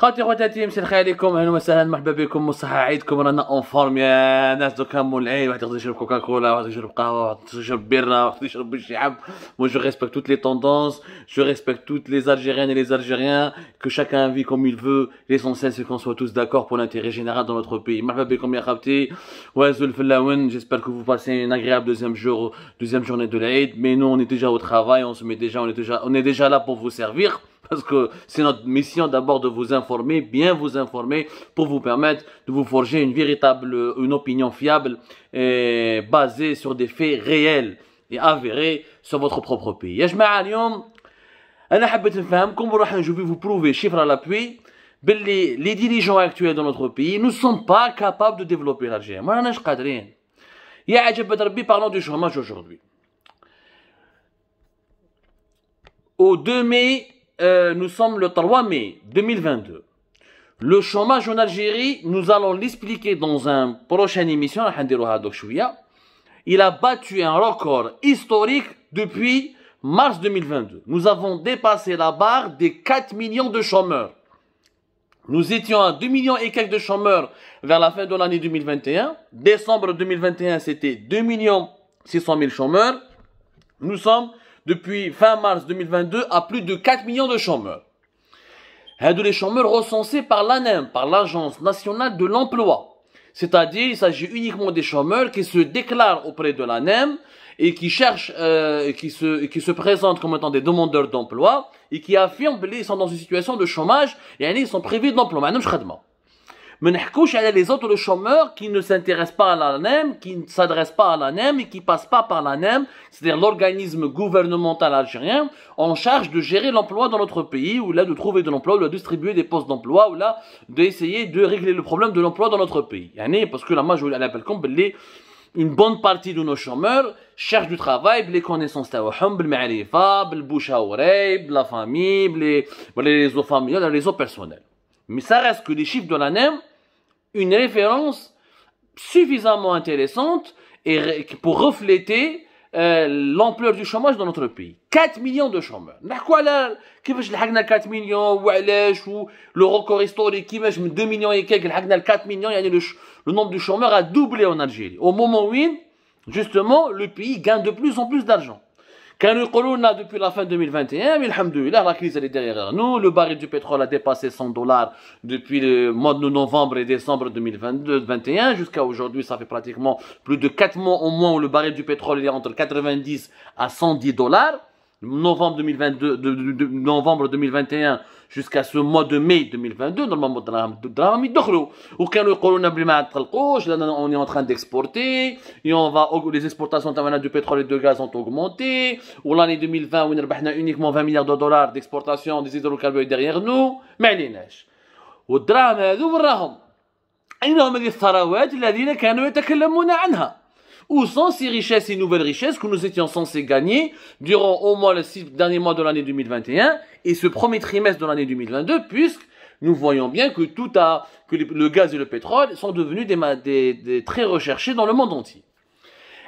خاطي خواتاتي مساء الخير عليكم اهلا وسهلا مرحبا بكم وصحة عيدكم رانا اون فورم يا ناس دوكا مول العيد واحد يقدر يشرب كوكاكولا واحد يشرب قهوة واحد يشرب بيرة واحد يشرب بالشعب Moi je respecte toutes les tendances, je respecte toutes les Algériennes et les Algériens, que chacun vit comme il veut. L'essentiel c'est qu'on soit tous d'accord pour l'intérêt général dans notre pays. مرحبا بكم يا خاوتي وازول فلاون j'espère que vous passez une agréable deuxième jour, deuxième journée de l'Aïd. Mais nous on est déjà au travail, on se met déjà, on est déjà, on est déjà là pour vous servir parce que c'est notre mission d'abord de vous informer, bien vous informer, pour vous permettre de vous forger une véritable, une opinion fiable, et basée sur des faits réels et avérés sur votre propre pays. يا جماعة اليوم أنا حبيت نفهمكم وراح نشوف vous prouver chiffre à l'appui باللي les dirigeants actuels dans notre pays ne sont pas capables de développer l'Algérie. ما راناش قادرين. يا عجب ربي parlons du chômage aujourd'hui. Au 2 mai euh, nous sommes le 3 mai 2022. Le chômage en Algérie, nous allons l'expliquer dans une prochaine émission. Il a battu un record historique depuis mars 2022. Nous avons dépassé la barre des 4 millions de chômeurs. Nous étions à 2 millions et quelques de chômeurs vers la fin de l'année 2021. Décembre 2021, c'était 2 millions 600 000 chômeurs. Nous sommes depuis fin mars 2022 à plus de 4 millions de chômeurs. de les chômeurs recensés par l'ANEM, par l'Agence nationale de l'emploi. C'est-à-dire, il s'agit uniquement des chômeurs qui se déclarent auprès de l'ANEM et qui cherchent, euh, qui se, qui se présentent comme étant des demandeurs d'emploi et qui affirment qu'ils sont dans une situation de chômage et ils sont privés d'emploi. Mais نحكوش على les autres chômeurs qui ne s'intéressent pas à l'ANEM, qui ne s'adressent pas à l'ANEM et qui passent pas par l'ANEM, c'est-à-dire l'organisme gouvernemental algérien en charge de gérer l'emploi dans notre pays, ou là de trouver de l'emploi, ou là de distribuer des postes d'emploi, ou là d'essayer de régler le problème de l'emploi dans notre pays. Parce que la majorité, elle appelle comme une bonne partie de nos chômeurs cherchent du travail, les connaissances تاعهم بالمعرفة, بالبوش à la famille, les réseaux familiaux, les réseaux personnels. Mais ça reste que les chiffres de l'ANEM une référence suffisamment intéressante et pour refléter euh, l'ampleur du chômage dans notre pays. 4 millions de chômeurs. 4 millions, ou le record historique, 2 millions et quelques, 4 millions, le nombre de chômeurs a doublé en Algérie. Au moment où, justement, le pays gagne de plus en plus d'argent depuis la fin 2021, alhamdoulilah, la crise elle est derrière nous. Le baril du pétrole a dépassé 100 dollars depuis le mois de novembre et décembre 2021 jusqu'à aujourd'hui. Ça fait pratiquement plus de 4 mois au moins où le baril du pétrole est entre 90 à 110 dollars. novembre 2022, de, de, de novembre 2021 جوسكا سو موا دو ماي 2022 نورمالمون الدراهم الدراهم يدخلوا وكانوا يقولوا لنا بلي ما تقلقوش لأن اون اون تران ديكسبورتي اي اون فا لي زيكسبورتاسيون تاعنا دو بترول اي دو غاز اون اوغمونتي ولاني 2020 وين ربحنا اونيكمون 20 مليار دو دولار ديكسبورتاسيون دي زيدروكاربور ديغيغ نو ما عليناش والدراهم هذو وين راهم؟ اين هم هذه الثروات الذين كانوا يتكلمون عنها؟ Où sont ces richesses, ces nouvelles richesses que nous étions censés gagner durant au moins les six derniers mois de l'année 2021 et ce premier trimestre de l'année 2022, puisque nous voyons bien que tout a, que le gaz et le pétrole sont devenus des, des, très recherchés dans le monde entier.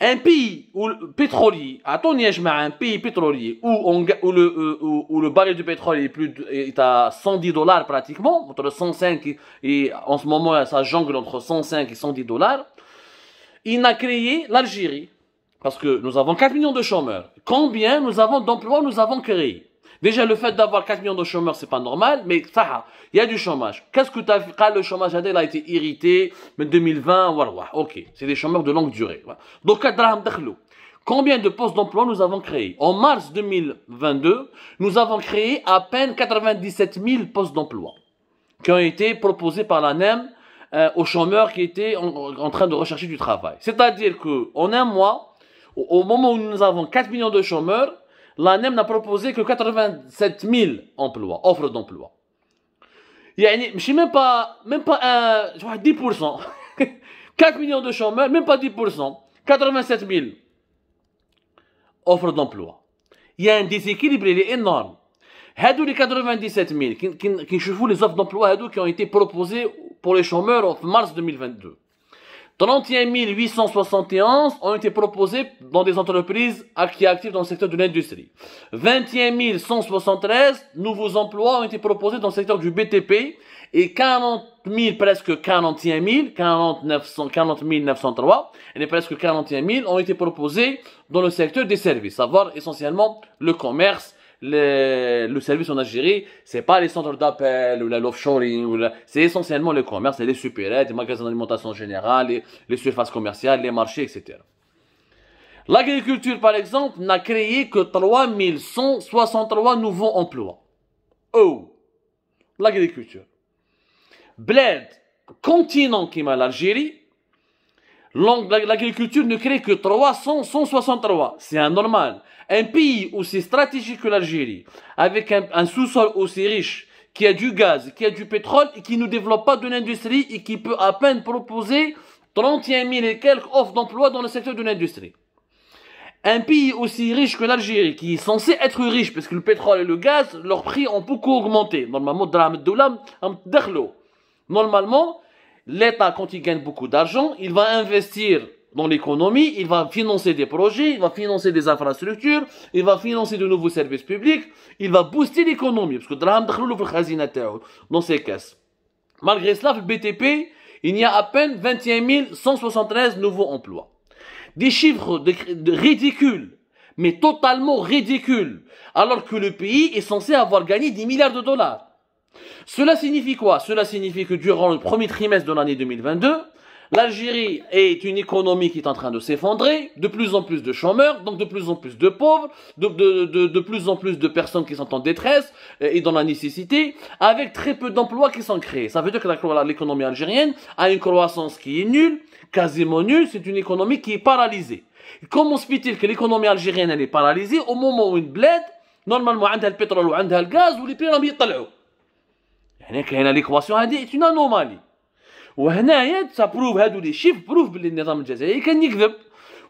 Un pays où le pétrolier, à ton un pays pétrolier où, on, où, le, euh, où, le baril du pétrole est, plus, est à 110 dollars pratiquement, entre 105 et, et en ce moment ça jongle entre 105 et 110 dollars, il a créé l'Algérie. Parce que nous avons 4 millions de chômeurs. Combien nous avons d'emplois nous avons créés? Déjà, le fait d'avoir 4 millions de chômeurs, c'est pas normal, mais ça, il y a du chômage. Qu'est-ce que tu as fait Le chômage a été irrité, mais 2020, voilà, ok. C'est des chômeurs de longue durée. Donc, Combien de postes d'emploi nous avons créés? En mars 2022, nous avons créé à peine 97 000 postes d'emploi qui ont été proposés par la NEM euh, aux chômeurs qui étaient en, train de rechercher du travail. C'est-à-dire qu'en un mois, au, moment où nous avons 4 millions de chômeurs, l'ANEM n'a proposé que 87 000 emplois, offres d'emploi. Je suis même pas, même pas un, 10%. 4 millions de chômeurs, même pas 10%. 87 000 offres d'emploi. Il y a un déséquilibre, il est énorme. هادو les 97 000 qui les offres d'emploi qui ont été proposées pour les chômeurs en mars 2022. 31 871 ont été proposés dans des entreprises qui actives dans le secteur de l'industrie. 21 173 nouveaux emplois ont été proposés dans le secteur du BTP et 40 000, presque 41 000, 40, 903, et presque 41 000 ont été proposés dans le secteur des services, savoir essentiellement le commerce, le, service en Algérie, c'est pas les centres d'appel ou l'offshoring, c'est essentiellement le commerce, c'est les supérettes, les magasins d'alimentation générale, les, les, surfaces commerciales, les marchés, etc. L'agriculture, par exemple, n'a créé que 3163 nouveaux emplois. Oh! L'agriculture. Bled, continent qui m'a l'Algérie, l'agriculture ne crée que 363. C'est anormal. Un pays aussi stratégique que l'Algérie, avec un, sous-sol aussi riche, qui a du gaz, qui a du pétrole, et qui ne développe pas de l'industrie, et qui peut à peine proposer 31 000 et quelques offres d'emploi dans le secteur de l'industrie. Un pays aussi riche que l'Algérie, qui est censé être riche, parce que le pétrole et le gaz, leurs prix ont beaucoup augmenté. Normalement, Normalement, l'État, quand il gagne beaucoup d'argent, il va investir dans l'économie, il va financer des projets, il va financer des infrastructures, il va financer de nouveaux services publics, il va booster l'économie, parce que dans ses caisses. Malgré cela, le BTP, il y a à peine 21 173 nouveaux emplois. Des chiffres ridicules, mais totalement ridicules, alors que le pays est censé avoir gagné 10 milliards de dollars. Cela signifie quoi? Cela signifie que durant le premier trimestre de l'année 2022, L'Algérie est une économie qui est en train de s'effondrer, de plus en plus de chômeurs, donc de plus en plus de pauvres, de, plus en plus de personnes qui sont en détresse et dans la nécessité, avec très peu d'emplois qui sont créés. Ça veut dire que l'économie algérienne a une croissance qui est nulle, quasiment nulle, c'est une économie qui est paralysée. Comment se fait-il que l'économie algérienne elle est paralysée au moment où une bled, normalement, a le pétrole ou le gaz, ou les prix يعني كاينة ليكواسيون est une anomalie وهنايا تبروف هادو لي شيف بروف باللي النظام الجزائري كان يكذب.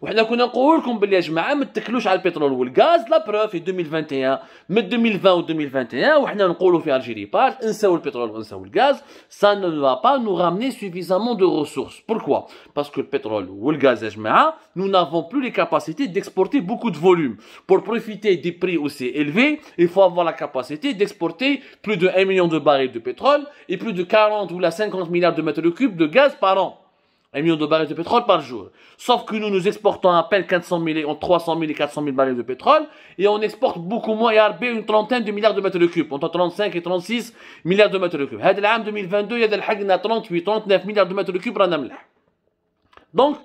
وحنا كنا نقول لكم باللي يا جماعه ما تكلوش على البترول والغاز لا بروف في 2021 من 2020 و 2021 وحنا نقولوا في الجيري بارت انساو البترول وانساو الغاز سا ne va pas nous ramener suffisamment de ressources pourquoi parce que le pétrole والغاز يا جماعه nous n'avons plus les capacités d'exporter beaucoup de volume pour profiter des prix aussi élevés il faut avoir la capacité d'exporter plus de 1 million de barils de pétrole et plus de 40 ou la 50 milliards de mètres cubes de gaz par an 1 million de barils de pétrole par jour. Sauf que nous, nous exportons à peine 400 000, 300 000 et 400 000 barils de pétrole, et on exporte beaucoup moins, et une trentaine de milliards de mètres cubes, entre 35 et 36 milliards de mètres cubes. En 2022, il y a 38, 39 milliards de mètres cubes. Donc,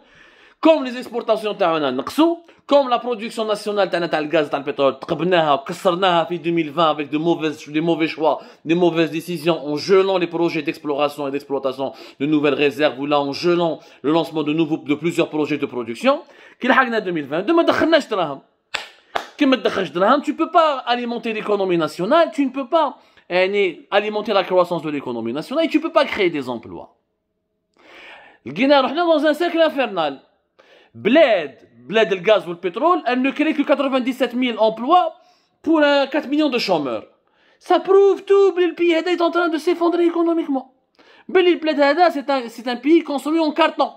comme les exportations تاعنا نقصوا comme la production nationale تاعنا le gaz تاع pétrole تقبناها وكسرناها في 2020 avec de mauvaises des mauvais choix des mauvaises décisions en gelant les projets d'exploration et d'exploitation de nouvelles réserves ou là en gelant le lancement de nouveaux de plusieurs projets de production كي لحقنا 2022 ما دخلناش دراهم كي ما تدخلش دراهم tu peux pas alimenter l'économie nationale tu ne peux pas يعني alimenter la croissance de l'économie nationale et tu peux pas créer des emplois لقينا رحنا dans un cercle infernal Bled, Bled le gaz ou le pétrole, elle ne crée que 97 000 emplois pour 4 millions de chômeurs. Ça prouve tout, le pays est en train de s'effondrer économiquement. Bled c'est un, c'est un pays consommé en carton.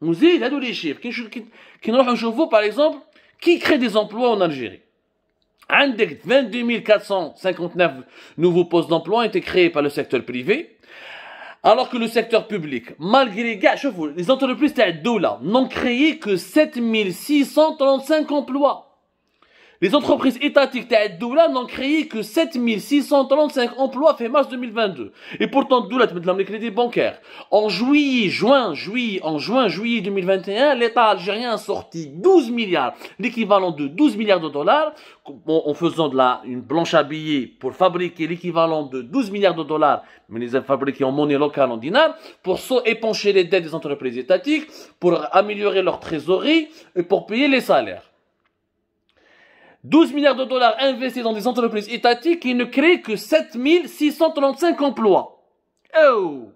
On dit, là, les chiffres. Qui nous par exemple, qui crée des emplois en Algérie? 22 459 nouveaux postes d'emploi ont été créés par le secteur privé. Alors que le secteur public, malgré les entreprises n'ont créé que 7635 emplois. Les entreprises étatiques Doula n'ont créé que 7635 emplois fait mars 2022. Et pourtant, Doula, les crédits bancaires. En juillet, juin, juillet, en juin, juillet 2021, l'État algérien a sorti 12 milliards, l'équivalent de 12 milliards de dollars, en faisant de la, une blanche à billets pour fabriquer l'équivalent de 12 milliards de dollars, mais les a fabriqués en monnaie locale, en dinars, pour épancher les dettes des entreprises étatiques, pour améliorer leur trésorerie et pour payer les salaires. 12 milliards de dollars investis dans des entreprises étatiques qui ne créent que 7635 emplois. Oh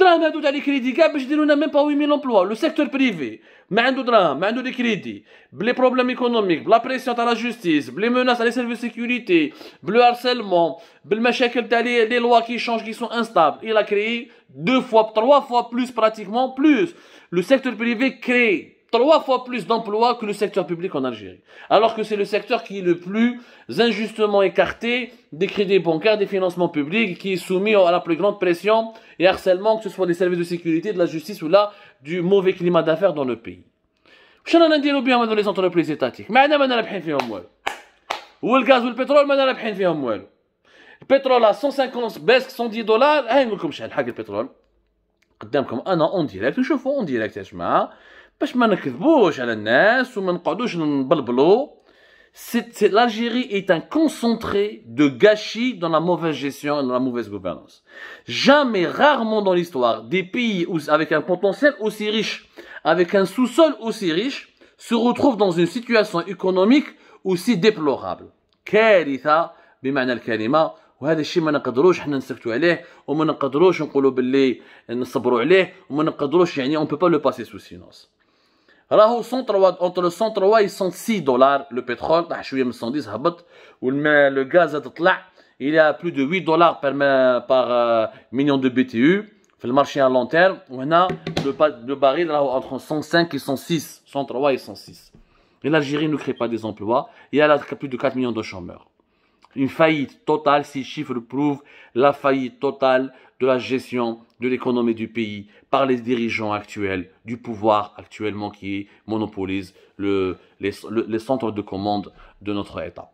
دراهم هادو تاع لي كريدي كاع باش يديروا لنا ميم با 8000 امبلوا لو سيكتور بريفي ما عنده دراهم ما عنده دي كريدي بلي بروبليم ايكونوميك بلا بريسيون تاع لا جوستيس بلي موناس على سيرفيس سيكوريتي بلو هارسيلمون بالمشاكل تاع لي لي لوا كي شونج كي سون انستابل il a créé deux fois trois fois plus pratiquement plus le secteur privé crée trois fois plus d'emplois que le secteur public en Algérie. Alors que c'est le secteur qui est le plus injustement écarté des crédits bancaires, des financements publics, qui est soumis à la plus grande pression et harcèlement, que ce soit des services de sécurité, de la justice ou là, du mauvais climat d'affaires dans le pays. شنو نديروا بهم هذول les entreprises étatiques ما عندنا ما رابحين فيهم والو والغاز والبترول ما رابحين فيهم والو البترول 150 باسك 110 دولار هاي نقول لكم شحال حق البترول قدامكم انا اون ديريكت نشوفوا اون ديريكت يا جماعه باش ما نكذبوش على الناس وما نقعدوش نبلبلو l'Algérie est un concentré de gâchis dans la mauvaise gestion et dans la mauvaise gouvernance. Jamais, rarement dans l'histoire, des pays où, avec un potentiel aussi riche, avec un sous-sol aussi riche, se retrouvent dans une situation économique aussi déplorable. كارثة بمعنى الكلمة وهذا الشيء ما نقدروش حنا نسكتوا عليه وما نقدروش نقولوا باللي نصبروا عليه وما نقدروش يعني on peut pas le passer sous silence. راهو 103 entre le 103 et 106 دولار لو بترول طاح شويه من 110 هبط والماء لو غاز طلع il y a plus de 8 dollars par, par euh, million de BTU في المارشي à long terme وهنا le baril راهو entre 105 et 106 103 et 106 et l'Algérie ne crée pas des emplois il y a là plus de 4 millions de chômeurs une faillite totale, ces chiffres prouvent la faillite totale de la gestion de l'économie du pays par les dirigeants actuels, du pouvoir actuellement qui monopolise le, les, les centres de commande de notre État.